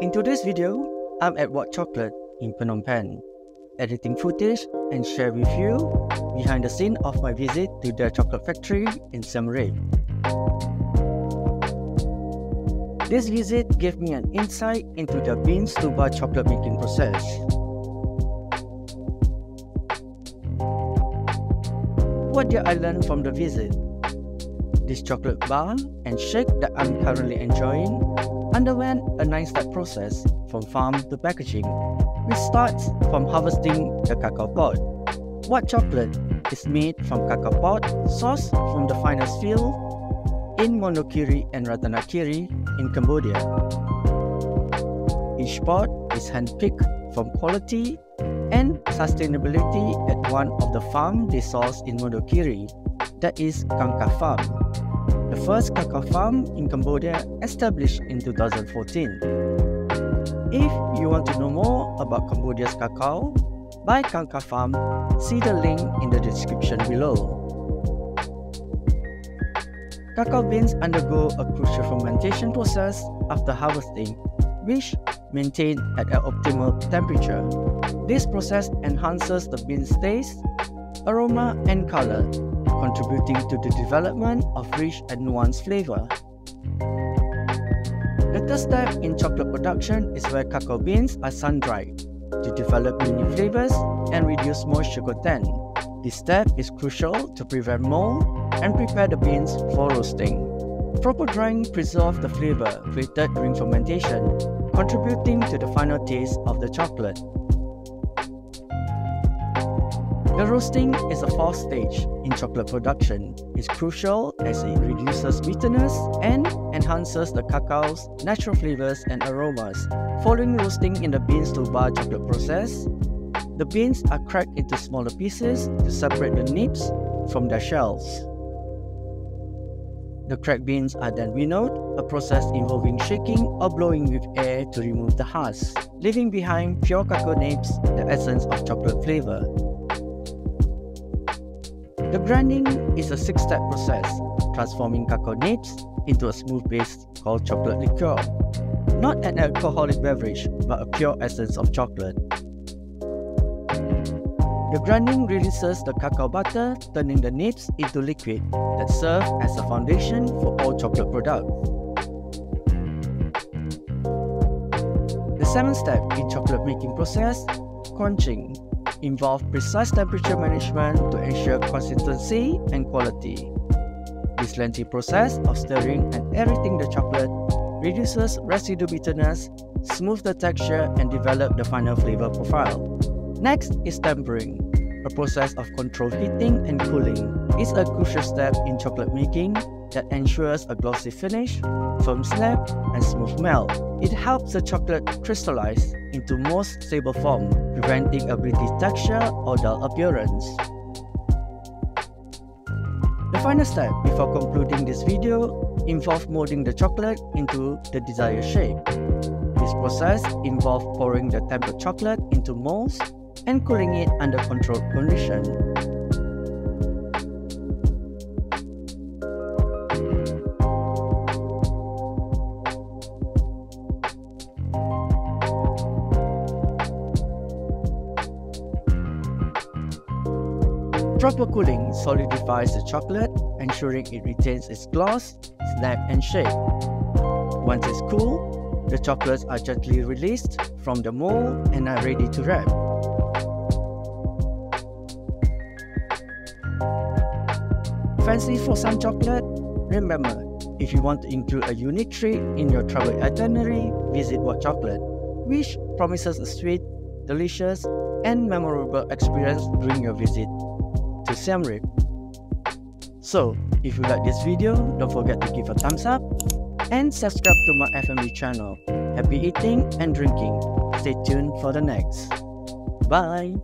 In today's video, I'm at Wat Chocolate in Phnom Penh, editing footage and share with you behind the scene of my visit to their chocolate factory in Siem Reap. This visit gave me an insight into the beans to bar chocolate making process. What did I learn from the visit? This chocolate bar and shake that I'm currently enjoying underwent a nine-step process from farm to packaging, which starts from harvesting the cacao pod. Wat chocolate is made from cacao pod sourced from the finest field in Mondulkiri and Ratanakiri in Cambodia. Each pod is handpicked from quality and sustainability at one of the farm they source in Mondulkiri, that is Kamkav Farm the first cacao farm in Cambodia established in 2014. If you want to know more about Cambodia's cacao, by Kamkav Farm, see the link in the description below. Cacao beans undergo a crucial fermentation process after harvesting, which maintained at an optimal temperature. This process enhances the bean's taste, aroma, and color, contributing to the development of rich and nuanced flavor. The third step in chocolate production is where cacao beans are sun-dried to develop unique flavors and reduce moisture content. This step is crucial to prevent mold and prepare the beans for roasting. Proper drying preserves the flavor created during fermentation, contributing to the final taste of the chocolate. The roasting is a fourth stage in chocolate production. It's crucial as it reduces bitterness and enhances the cacao's natural flavors and aromas. Following roasting in the beans to bar chocolate process, the beans are cracked into smaller pieces to separate the nibs from their shells. The cracked beans are then winnowed, a process involving shaking or blowing with air to remove the husk, leaving behind pure cacao nibs, the essence of chocolate flavor. The grinding is a six-step process, transforming cacao nibs into a smooth paste called chocolate liqueur. Not an alcoholic beverage, but a pure essence of chocolate. The grinding releases the cacao butter, turning the nibs into liquid that serve as a foundation for all chocolate products. The seventh step in chocolate making process, conching, involve precise temperature management to ensure consistency and quality. This lengthy process of stirring and aerating the chocolate reduces residue bitterness, smooth the texture, and develop the final flavor profile. Next is tempering, a process of controlled heating and cooling. It's a crucial step in chocolate making that ensures a glossy finish, firm slab, and smooth melt. It helps the chocolate crystallize into more stable form, preventing a gritty texture or dull appearance. The final step before concluding this video involves molding the chocolate into the desired shape. This process involves pouring the tempered chocolate into molds and cooling it under controlled conditions. Proper cooling solidifies the chocolate, ensuring it retains its gloss, snap, and shape. Once it's cool, the chocolates are gently released from the mold and are ready to wrap. Fancy for some chocolate? Remember, if you want to include a unique treat in your travel itinerary, visit Wat Chocolate, which promises a sweet, delicious, and memorable experience during your visit to Siem Reap. So, if you like this video, don't forget to give a thumbs up and subscribe to my F&B channel. Happy eating and drinking. Stay tuned for the next. Bye!